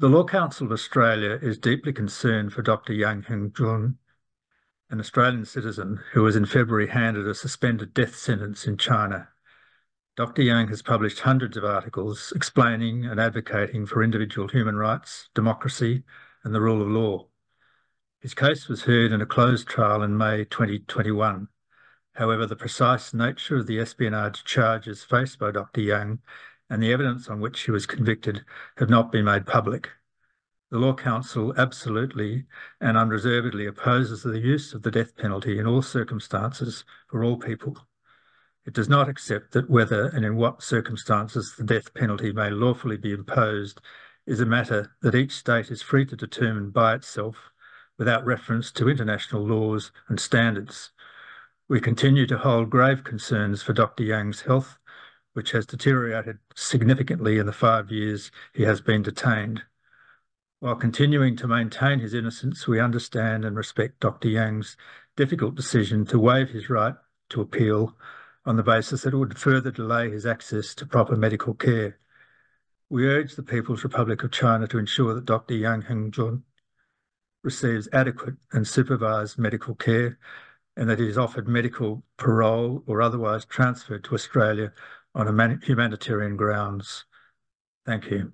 The Law Council of Australia is deeply concerned for Dr. Yang Hengjun, an Australian citizen who was in February handed a suspended death sentence in China. Dr. Yang has published hundreds of articles explaining and advocating for individual human rights, democracy, and the rule of law. His case was heard in a closed trial in May 2021. However, the precise nature of the espionage charges faced by Dr. Yang and the evidence on which she was convicted have not been made public. The Law Council absolutely and unreservedly opposes the use of the death penalty in all circumstances for all people. It does not accept that whether and in what circumstances the death penalty may lawfully be imposed is a matter that each state is free to determine by itself without reference to international laws and standards. We continue to hold grave concerns for Dr. Yang's health which has deteriorated significantly in the five years he has been detained. While continuing to maintain his innocence, we understand and respect Dr. Yang's difficult decision to waive his right to appeal on the basis that it would further delay his access to proper medical care. We urge the People's Republic of China to ensure that Dr. Yang Hengjun receives adequate and supervised medical care and that he is offered medical parole or otherwise transferred to Australia on humanitarian grounds. Thank you.